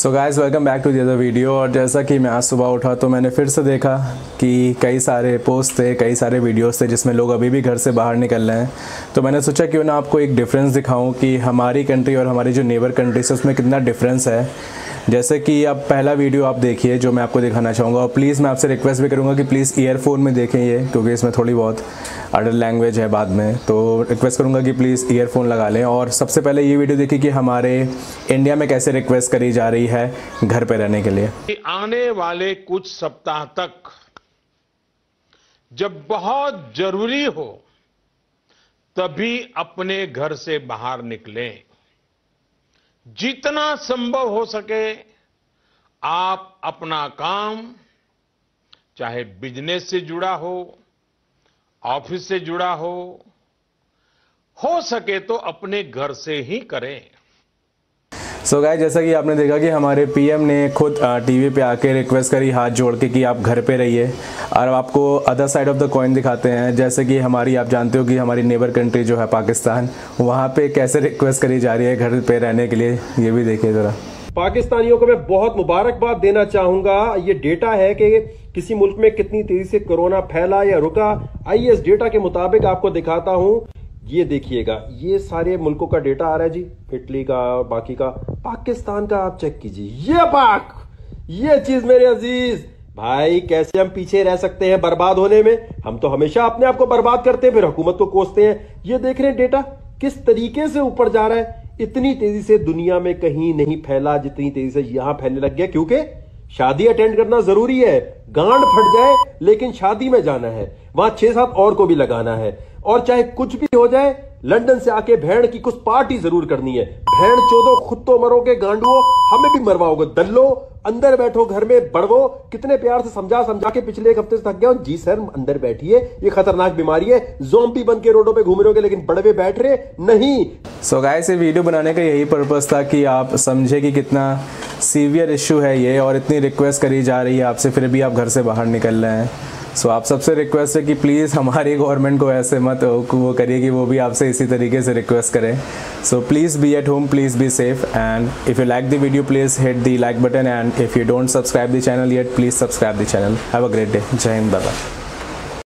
So guys welcome back to the video और जैसा कि मैं आज सुबह उठा तो मैंने फिर से देखा कि कई सारे पोस्ट थे, कई सारे वीडियोस थे जिसमें लोग अभी भी घर से बाहर निकल रहे हैं। तो मैंने सोचा क्यों ना आपको एक डिफरेंस दिखाऊँ कि हमारी कंट्री और हमारी जो नेबर कंट्रीज़ है उसमें कितना डिफरेंस है। जैसे कि अब पहला वीडियो आप देखिए, जो मैं आपको दिखाना चाहूँगा, और प्लीज़ मैं आपसे रिक्वेस्ट भी करूँगा कि प्लीज़ ईयरफोन में देखें ये, क्योंकि इसमें थोड़ी बहुत अडर लैंग्वेज है बाद में। तो रिक्वेस्ट करूँगा कि प्लीज़ ईयरफोन लगा लें, और सबसे पहले ये वीडियो देखिए कि हमारे इंडिया में कैसे रिक्वेस्ट करी जा रही है घर पर रहने के लिए। आने वाले कुछ सप्ताह तक जब बहुत ज़रूरी हो, तभी अपने घर से बाहर निकलें। जितना संभव हो सके आप अपना काम, चाहे बिज़नेस से जुड़ा हो, ऑफ़िस से जुड़ा हो हो सके तो अपने घर से ही करें। सो so गाय जैसा कि आपने देखा कि हमारे पीएम ने खुद टीवी पे आके रिक्वेस्ट करी, हाथ जोड़ के कि आप घर पे रहिए। और आपको other side of the coin दिखाते हैं। जैसे कि हमारी, आप जानते हो कि हमारी नेबर कंट्री जो है पाकिस्तान, वहाँ पे कैसे रिक्वेस्ट करी जा रही है घर पे रहने के लिए? ये भी देखिए ज़रा। पाकिस्तानियों को मैं बहुत मुबारकबाद देना चाहूँगा। ये डेटा है कि किसी मुल्क में कितनी तेज़ी से कोरोना फैला या रुका। आइए इस डेटा के मुताबिक आपको दिखाता हूँ। ये देखिएगा, ये सारे मुल्कों का डेटा आ रहा है जी इटली का, बाकी का, पाकिस्तान का आप चेक कीजिए। ये पाक, ये चीज़ मेरे अज़ीज़, भाई कैसे हम पीछे रह सकते हैं बर्बाद होने में? हम तो हमेशा अपने आप को बर्बाद करते हैं, फिर हुकूमत को कोसते हैं। ये देख रहे हैं डेटा किस तरीके से ऊपर जा रहा है? इतनी तेज़ी से दुनिया में कहीं नहीं फैला, जितनी तेज़ी से यहाँ फैलने लग गया, क्योंकि शादी अटेंड करना ज़रूरी है। गांड फट जाए, लेकिन शादी में जाना है। वहाँ छह सात और को भी लगाना है। और चाहे कुछ भी हो जाए, लंदन से आके भेड़ की कुछ पार्टी ज़रूर करनी है। भेड़ चौदो खुद तो मरोगे, गांडुओ, हमें भी मरवाओगे। दल्लो, अंदर बैठो, घर में बढ़ो। कितने प्यार से समझा समझा के पिछले एक हफ़्ते से थक गया जी सर, अंदर बैठिए। ये खतरनाक बीमारी है। जोम्पी बन के रोडों पे घूम रहे हो लेकिन बड़वे बैठ रहे नहीं। सो so गाइस ये वीडियो बनाने का यही पर्पज था कि आप समझे कि कितना सीवियर इशू है ये, और इतनी रिक्वेस्ट करी जा रही है आपसे, फिर भी आप घर से बाहर निकल रहे हैं। सो so, आप सबसे रिक्वेस्ट है कि प्लीज़ हमारी गवर्नमेंट को ऐसे मत वो करिए कि वो भी आपसे इसी तरीके से रिक्वेस्ट करें। So please be at home please be safe and if you like the video please hit the like button and if you don't subscribe the channel yet please subscribe the channel have a great day Jai Hind Baba